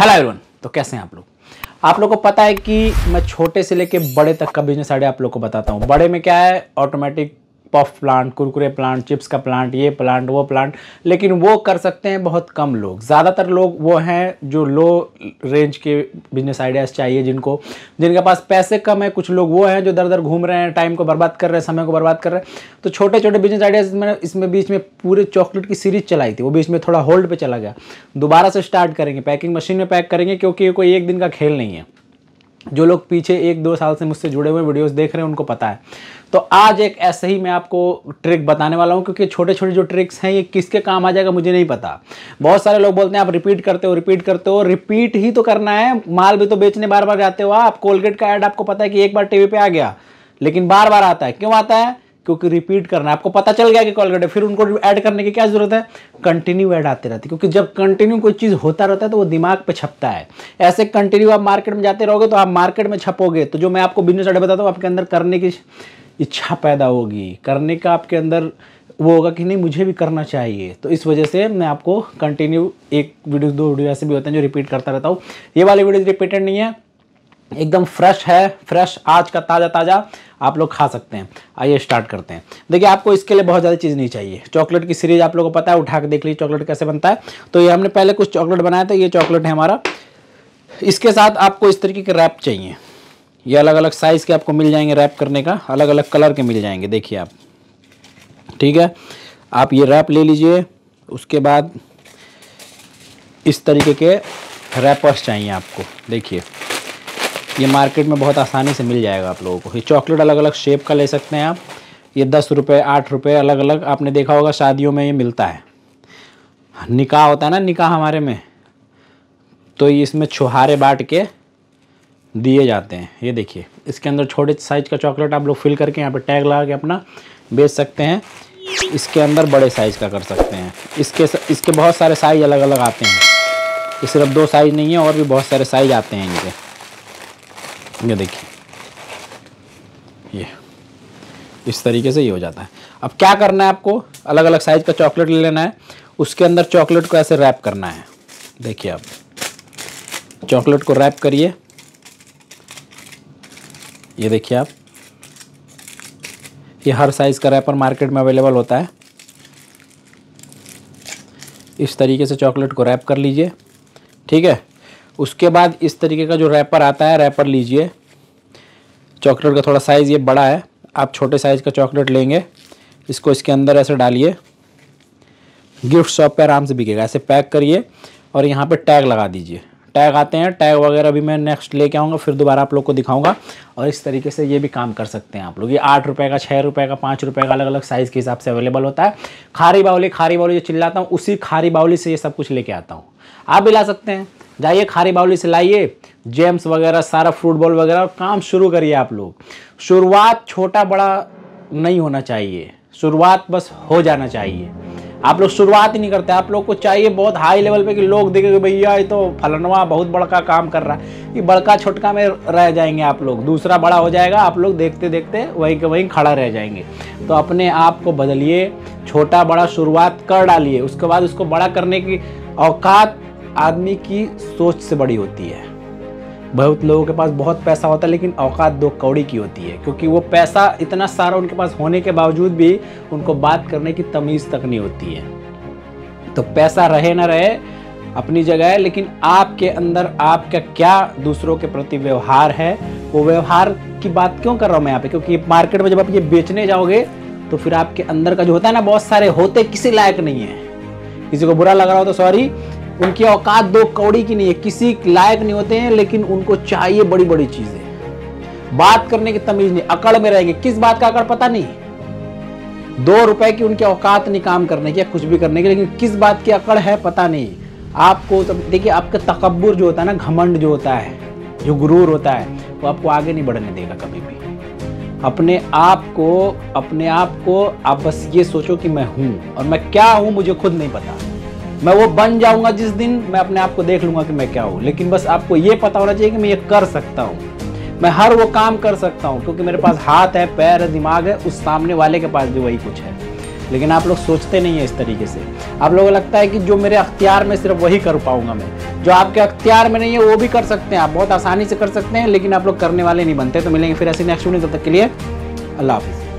Hello everyone तो कैसे हैं आप लोग? आप लोग को पता है कि मैं छोटे से लेके बड़े तक का बिज़नेस आइडिया आप लोग को बताता हूँ। बड़े में क्या है? Automatic puff plant Kurkure plant chips का प्लांट ये प्लांट वो प्लांट लेकिन वो कर सकते हैं बहुत कम लोग। ज़्यादातर लोग वो हैं जो लो रेंज के बिज़नेस आइडियाज़ चाहिए जिनको, जिनके पास पैसे कम है, कुछ लोग वो हैं जो दर दर घूम रहे हैं टाइम को बर्बाद कर रहे हैं, समय को बर्बाद कर रहे हैं। तो छोटे छोटे बिज़नेस आइडियाज़ मैंने इसमें बीच में पूरे चॉकलेट की सीरीज़ चलाई थी, वो बीच में थोड़ा होल्ड पर चला गया। दोबारा से स्टार्ट करेंगे पैकिंग मशीन में पैक करेंगे, क्योंकि कोई एक दिन का खेल नहीं है। जो लोग पीछे एक दो साल से मुझसे जुड़े हुए वीडियोस देख रहे हैं, उनको पता है। तो आज एक ऐसे ही मैं आपको ट्रिक बताने वाला हूँ, क्योंकि छोटे छोटे जो ट्रिक्स हैं, ये किसके काम आ जाएगा मुझे नहीं पता। बहुत सारे लोग बोलते हैं, आप रिपीट करते हो रिपीट करते हो रिपीट ही तो करना है। माल भी तो बेचने बार बार जाते हो आप। कोलगेट का ऐड आपको पता है कि एक बार टीवी पर आ गया, लेकिन बार बार आता है। क्यों आता है? क्योंकि रिपीट करना है। आपको पता चल गया कि कॉलगेट है। फिर उनको ऐड करने की क्या ज़रूरत है? कंटिन्यू ऐड आते रहते क्योंकि जब कंटिन्यू कोई चीज़ होता रहता है तो वो दिमाग पे छपता है। ऐसे कंटिन्यू आप मार्केट में जाते रहोगे तो आप मार्केट में छपोगे। तो जो मैं आपको बिज़नेस आइडिया बताता हूँ, आपके अंदर करने की इच्छा पैदा होगी। करने का आपके अंदर वो होगा कि नहीं, मुझे भी करना चाहिए। तो इस वजह से मैं आपको कंटिन्यू एक वीडियो दो वीडियो ऐसे भी होते हैं जो रिपीट करता रहता हूँ। ये वाली वीडियो रिपीटेड नहीं है। एकदम फ्रेश है फ्रेश आज का ताज़ा ताज़ा आप लोग खा सकते हैं। आइए स्टार्ट करते हैं। देखिए, आपको इसके लिए बहुत ज़्यादा चीज़ नहीं चाहिए। चॉकलेट की सीरीज़ आप लोगों को पता है, उठा के देख लीजिए चॉकलेट कैसे बनता है। तो ये हमने पहले कुछ चॉकलेट बनाया था, ये चॉकलेट है हमारा। इसके साथ आपको इस तरीके के रैप चाहिए। ये अलग अलग साइज़ के आपको मिल जाएँगे रैप करने का अलग अलग कलर के मिल जाएँगे, देखिए आप। ठीक है? आप ये रैप ले लीजिए, उसके बाद इस तरीके के रैपर्स चाहिए आपको, देखिए। ये मार्केट में बहुत आसानी से मिल जाएगा आप लोगों को। ये चॉकलेट अलग अलग शेप का ले सकते हैं आप। ये दस रुपये आठ रुपये अलग अलग आपने देखा होगा शादियों में ये मिलता है। निकाह होता है ना निकाह हमारे में। तो ये इसमें छुहारे बांट के दिए जाते हैं। ये देखिए, इसके अंदर छोटे साइज़ का चॉकलेट आप लोग फिल करके यहाँ पे टैग लगा के अपना बेच सकते हैं। इसके अंदर बड़े साइज़ का कर सकते हैं। इसके इसके बहुत सारे साइज़ अलग अलग आते हैं। ये सिर्फ़ दो साइज़ नहीं है और भी बहुत सारे साइज़ आते हैं इनके। ये देखिए। ये। इस तरीके से ये हो जाता है। अब क्या करना है आपको? अलग अलग साइज़ का चॉकलेट ले लेना है। उसके अंदर चॉकलेट को ऐसे रैप करना है। देखिए आप। चॉकलेट को रैप करिए। ये देखिए आप। ये हर साइज़ का रैपर मार्केट में अवेलेबल होता है। इस तरीके से चॉकलेट को रैप कर लीजिए। ठीक है? उसके बाद इस तरीके का जो रैपर आता है रैपर लीजिए। चॉकलेट का थोड़ा साइज़ ये बड़ा है। आप छोटे साइज़ का चॉकलेट लेंगे। इसको इसके अंदर ऐसे डालिए। गिफ्ट शॉप पे आराम से बिकेगा। ऐसे पैक करिए और यहाँ पे टैग लगा दीजिए। टैग आते हैं। टैग वगैरह भी मैं नेक्स्ट लेके आऊँगा, फिर दोबारा आप लोग को दिखाऊँगा। और इस तरीके से ये भी काम कर सकते हैं आप लोग। ये आठ रुपये का छः रुपये का, पाँच रुपये का अलग अलग साइज़ के हिसाब से अवेलेबल होता है। खारी बाउली खारी बाउली जो चिल्लाता हूँ, उसी खारी बाउली से ये सब कुछ लेके आता हूँ। आप भी ला सकते हैं। जाइए, खारी बाउली से लाइए जेम्स वगैरह, सारा फ्रूट बॉल वगैरह, काम शुरू करिए आप लोग। शुरुआत छोटा बड़ा नहीं होना चाहिए। शुरुआत बस हो जाना चाहिए। आप लोग शुरुआत ही नहीं करते। आप लोग को चाहिए बहुत हाई लेवल पे कि लोग देखेंगे, भैया, ये तो फलनवा बहुत बड़का काम कर रहा है। ये बड़का छोटका में रह जाएँगे आप लोग। दूसरा बड़ा हो जाएगा, आप लोग देखते देखते वहीं के वहीं खड़ा रह जाएँगे। तो अपने आप को बदलिए, छोटा बड़ा शुरुआत कर डालिए। उसके बाद उसको बड़ा करने की औकात आदमी की सोच से बड़ी होती है। बहुत लोगों के पास बहुत पैसा होता है, लेकिन औकात दो कौड़ी की होती है, क्योंकि वो पैसा इतना सारा उनके पास होने के बावजूद भी उनको बात करने की तमीज़ तक नहीं होती है। तो पैसा रहे ना रहे, अपनी जगह है, लेकिन आपके अंदर आपका क्या दूसरों के प्रति व्यवहार है, वो व्यवहार की बात क्यों कर रहा हूँ मैं यहाँ पे? क्योंकि मार्केट में जब आप ये बेचने जाओगे तो फिर आपके अंदर का जो होता है ना, बहुत सारे होते किसी लायक नहीं है। किसी को बुरा लग रहा हो तो सॉरी उनकी औकात दो कौड़ी की नहीं है, किसी लायक नहीं होते हैं, लेकिन उनको चाहिए बड़ी बड़ी चीज़ें। बात करने की तमीज नहीं, अकड़ में रहेंगे। किस बात का अकड़ पता नहीं? दो रुपए की उनकी औकात नहीं काम करने की या कुछ भी करने की, लेकिन किस बात की अकड़ है पता नहीं। आपको तो देखिए, आपका तकबर जो होता है ना, घमंड जो होता है, जो गुरूर होता है, वो आपको आगे नहीं बढ़ने देगा कभी भी। अपने आप को, अपने आप को आप बस ये सोचो कि मैं हूँ, और मैं क्या हूँ मुझे खुद नहीं पता। मैं वो बन जाऊँगा जिस दिन मैं अपने आप को देख लूँगा कि मैं क्या हूँ। लेकिन बस आपको ये पता होना चाहिए कि मैं ये कर सकता हूँ। मैं हर वो काम कर सकता हूँ, क्योंकि मेरे पास हाथ है, पैर है, दिमाग है, उस सामने वाले के पास भी वही कुछ है। लेकिन आप लोग सोचते नहीं है इस तरीके से। आप लोगों को लगता है कि जो मेरे अख्तियार में सिर्फ़ वही कर पाऊँगा मैं। जो आपके अख्तियार में नहीं है, वो भी कर सकते हैं। आप बहुत आसानी से कर सकते हैं, लेकिन आप लोग करने वाले नहीं बनते। तो मिलेंगे फिर ऐसे नेक्स्ट वीडियो तब तक के लिए अल्लाह हाफिज़।